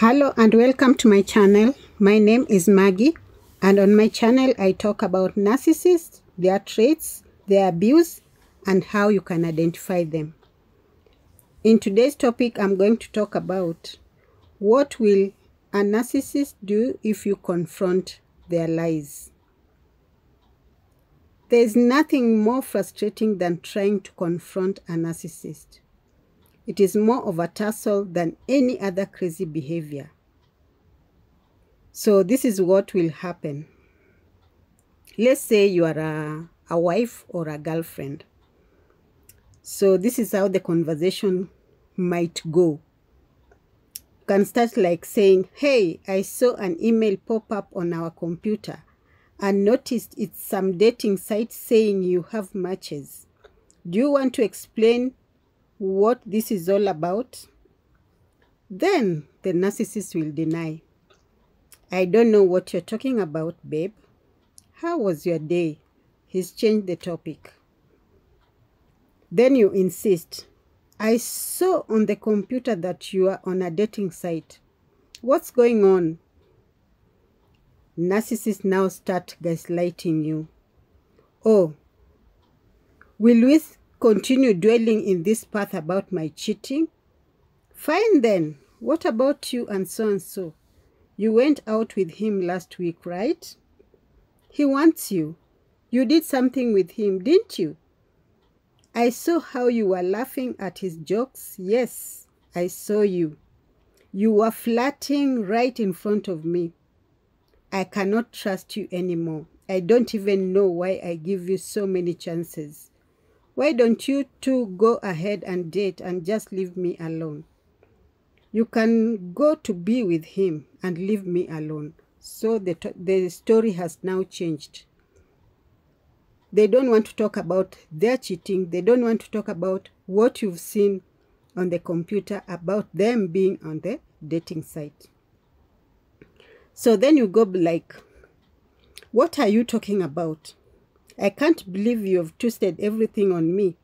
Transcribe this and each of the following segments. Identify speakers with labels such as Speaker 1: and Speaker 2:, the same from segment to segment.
Speaker 1: Hello and welcome to my channel. My name is Maggie and on my channel I talk about narcissists, their traits, their abuse and how you can identify them. In today's topic I'm going to talk about what will a narcissist do if you confront their lies. There is nothing more frustrating than trying to confront a narcissist. It is more of a tussle than any other crazy behavior. So this is what will happen. Let's say you are a, a wife or a girlfriend. So this is how the conversation might go. You can start like saying, hey, I saw an email pop up on our computer and noticed it's some dating site saying you have matches. Do you want to explain what this is all about? Then the narcissist will deny. I don't know what you're talking about, babe. How was your day? He's changed the topic. Then you insist. I saw on the computer that you are on a dating site. What's going on? Narcissists now start gaslighting you. Oh, will we continue dwelling in this path about my cheating? Fine then. What about you and so and so? You went out with him last week, right? He wants you. You did something with him, didn't you? I saw how you were laughing at his jokes. Yes, I saw you. You were flirting right in front of me. I cannot trust you anymore. I don't even know why I give you so many chances. Why don't you two go ahead and date and just leave me alone? You can go to be with him and leave me alone. So the, the story has now changed. They don't want to talk about their cheating. They don't want to talk about what you've seen on the computer about them being on the dating site. So then you go like, what are you talking about? I can't believe you have twisted everything on me.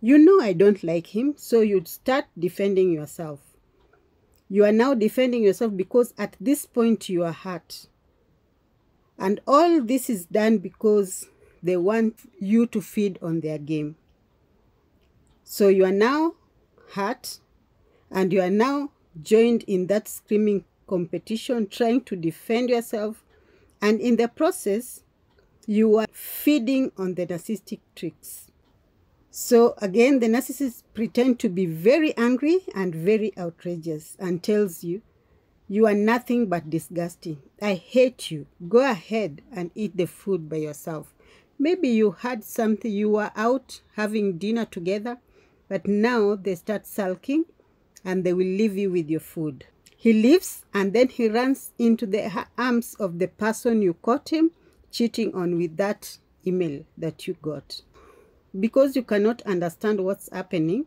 Speaker 1: You know I don't like him, so you'd start defending yourself. You are now defending yourself because at this point you are hurt. And all this is done because they want you to feed on their game. So you are now hurt and you are now joined in that screaming competition, trying to defend yourself. And in the process, you are feeding on the narcissistic tricks. So again, the narcissist pretend to be very angry and very outrageous and tells you, you are nothing but disgusting. I hate you. Go ahead and eat the food by yourself. Maybe you had something, you were out having dinner together, but now they start sulking and they will leave you with your food. He leaves and then he runs into the arms of the person you caught him cheating on with that email that you got. Because you cannot understand what's happening,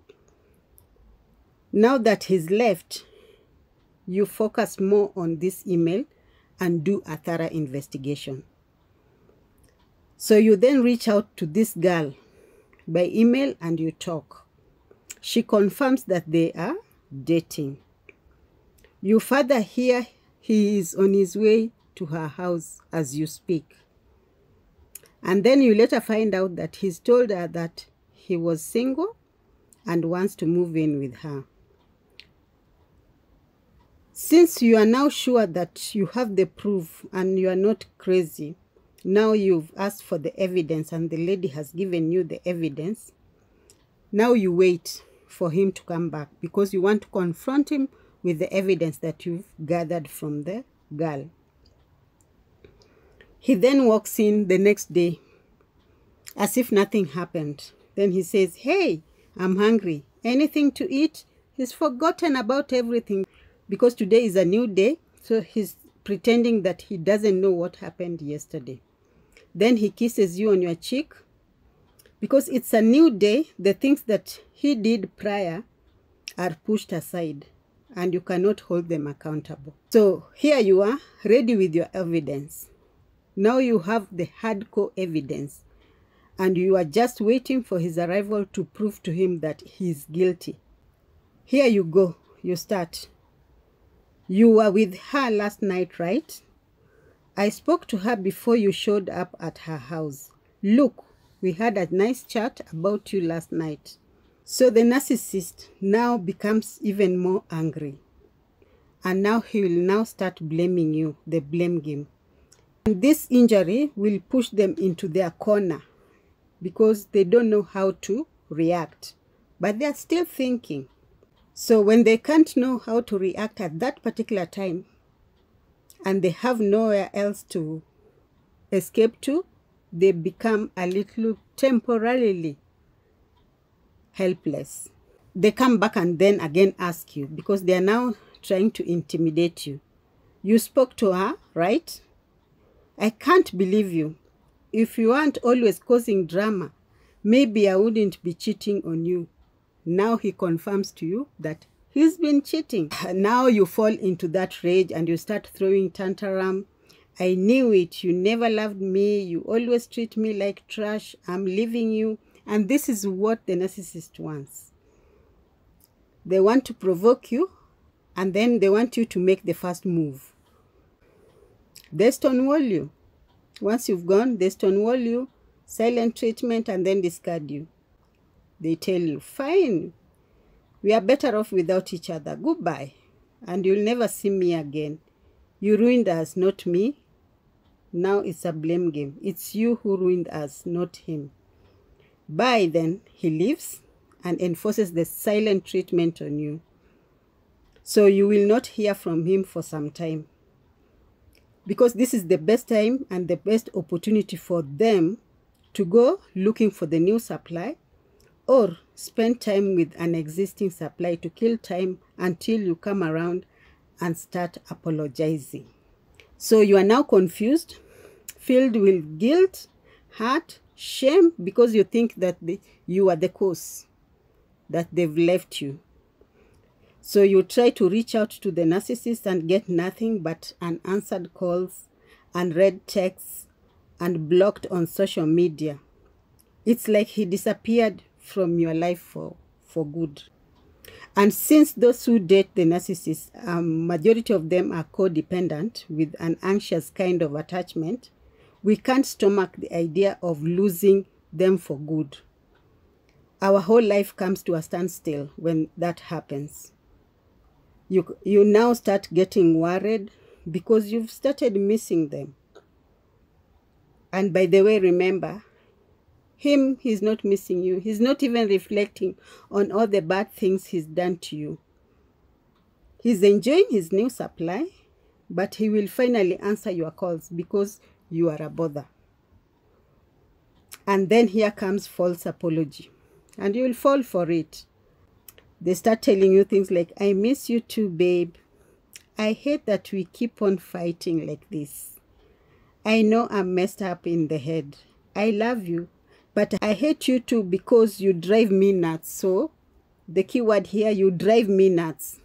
Speaker 1: now that he's left, you focus more on this email and do a thorough investigation. So you then reach out to this girl by email and you talk. She confirms that they are dating. You further hear he is on his way to her house as you speak. And then you later find out that he's told her that he was single and wants to move in with her. Since you are now sure that you have the proof and you are not crazy, now you've asked for the evidence and the lady has given you the evidence. Now you wait for him to come back because you want to confront him with the evidence that you've gathered from the girl. He then walks in the next day as if nothing happened. Then he says, Hey, I'm hungry. Anything to eat? He's forgotten about everything because today is a new day. So he's pretending that he doesn't know what happened yesterday. Then he kisses you on your cheek because it's a new day. The things that he did prior are pushed aside and you cannot hold them accountable. So here you are, ready with your evidence. Now you have the hardcore evidence and you are just waiting for his arrival to prove to him that he is guilty. Here you go, you start. You were with her last night, right? I spoke to her before you showed up at her house. Look, we had a nice chat about you last night. So the narcissist now becomes even more angry. And now he will now start blaming you, the blame game. And this injury will push them into their corner because they don't know how to react. But they are still thinking. So when they can't know how to react at that particular time, and they have nowhere else to escape to, they become a little temporarily helpless. They come back and then again ask you because they are now trying to intimidate you. You spoke to her, right? I can't believe you. If you aren't always causing drama, maybe I wouldn't be cheating on you. Now he confirms to you that he's been cheating. Now you fall into that rage and you start throwing tantrum. I knew it. You never loved me. You always treat me like trash. I'm leaving you. And this is what the narcissist wants. They want to provoke you and then they want you to make the first move. They stonewall you. Once you've gone, they stonewall you, silent treatment, and then discard you. They tell you, fine, we are better off without each other. Goodbye. And you'll never see me again. You ruined us, not me. Now it's a blame game. It's you who ruined us, not him. Bye then, he leaves and enforces the silent treatment on you. So you will not hear from him for some time. Because this is the best time and the best opportunity for them to go looking for the new supply or spend time with an existing supply to kill time until you come around and start apologizing. So you are now confused, filled with guilt, hurt, shame because you think that the, you are the cause that they've left you. So you try to reach out to the narcissist and get nothing but unanswered calls, unread texts, and blocked on social media. It's like he disappeared from your life for, for good. And since those who date the narcissist, um, majority of them are codependent with an anxious kind of attachment, we can't stomach the idea of losing them for good. Our whole life comes to a standstill when that happens. You, you now start getting worried because you've started missing them. And by the way, remember, him, he's not missing you. He's not even reflecting on all the bad things he's done to you. He's enjoying his new supply, but he will finally answer your calls because you are a bother. And then here comes false apology. And you will fall for it. They start telling you things like, I miss you too, babe. I hate that we keep on fighting like this. I know I'm messed up in the head. I love you, but I hate you too because you drive me nuts. So the key word here, you drive me nuts.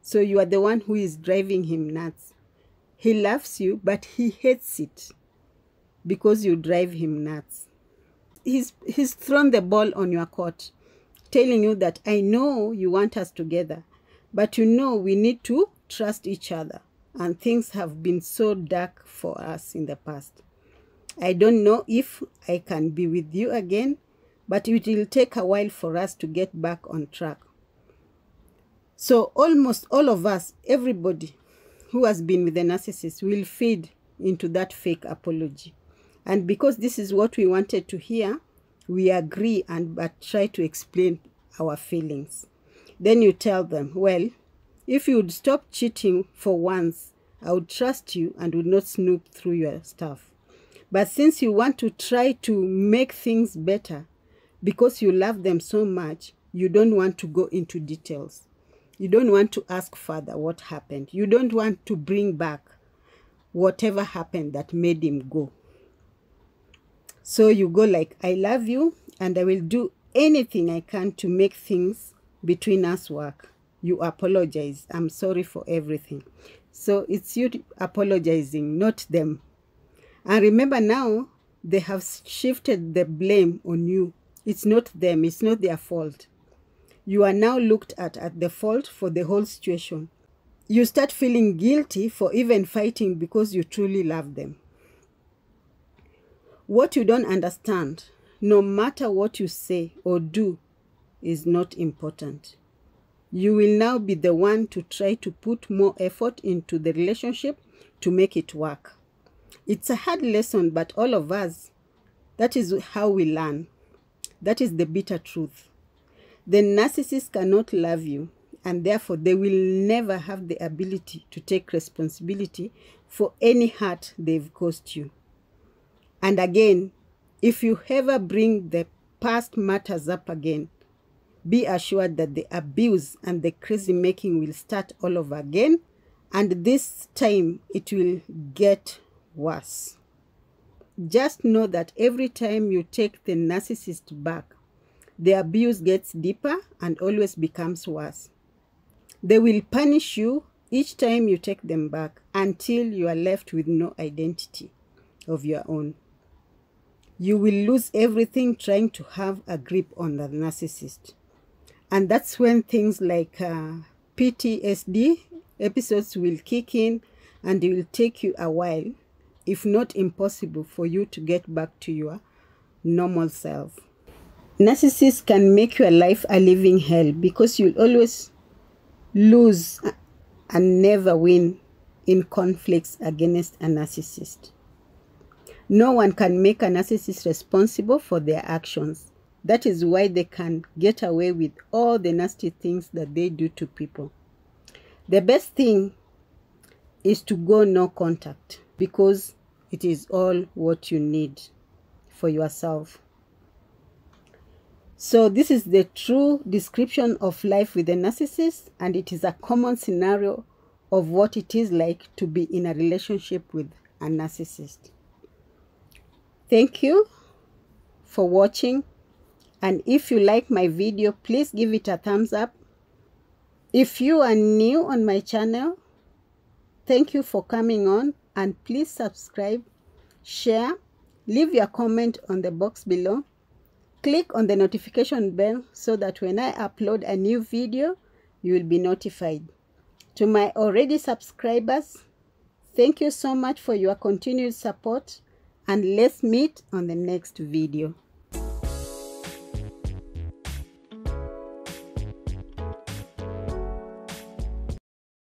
Speaker 1: So you are the one who is driving him nuts. He loves you, but he hates it because you drive him nuts. He's, he's thrown the ball on your court, telling you that I know you want us together, but you know we need to trust each other. And things have been so dark for us in the past. I don't know if I can be with you again, but it will take a while for us to get back on track. So almost all of us, everybody who has been with the narcissist will feed into that fake apology. And because this is what we wanted to hear, we agree and but try to explain our feelings. Then you tell them, well, if you would stop cheating for once, I would trust you and would not snoop through your stuff. But since you want to try to make things better, because you love them so much, you don't want to go into details. You don't want to ask further what happened. You don't want to bring back whatever happened that made him go. So you go like, I love you and I will do anything I can to make things between us work. You apologize. I'm sorry for everything. So it's you apologizing, not them. And remember now, they have shifted the blame on you. It's not them, it's not their fault. You are now looked at at the fault for the whole situation. you start feeling guilty for even fighting because you truly love them. What you don't understand, no matter what you say or do, is not important. You will now be the one to try to put more effort into the relationship to make it work. It's a hard lesson, but all of us, that is how we learn. That is the bitter truth. The narcissist cannot love you, and therefore they will never have the ability to take responsibility for any hurt they've caused you. And again, if you ever bring the past matters up again, be assured that the abuse and the crazy making will start all over again, and this time it will get worse. Just know that every time you take the narcissist back, the abuse gets deeper and always becomes worse. They will punish you each time you take them back until you are left with no identity of your own. You will lose everything trying to have a grip on the narcissist. And that's when things like uh, PTSD episodes will kick in and it will take you a while, if not impossible, for you to get back to your normal self. Narcissists can make your life a living hell because you'll always lose and never win in conflicts against a narcissist. No one can make a narcissist responsible for their actions. That is why they can get away with all the nasty things that they do to people. The best thing is to go no contact because it is all what you need for yourself. So this is the true description of life with a narcissist and it is a common scenario of what it is like to be in a relationship with a narcissist. Thank you for watching and if you like my video please give it a thumbs up. If you are new on my channel thank you for coming on and please subscribe, share, leave your comment on the box below Click on the notification bell so that when I upload a new video, you will be notified. To my already subscribers, thank you so much for your continued support and let's meet on the next video.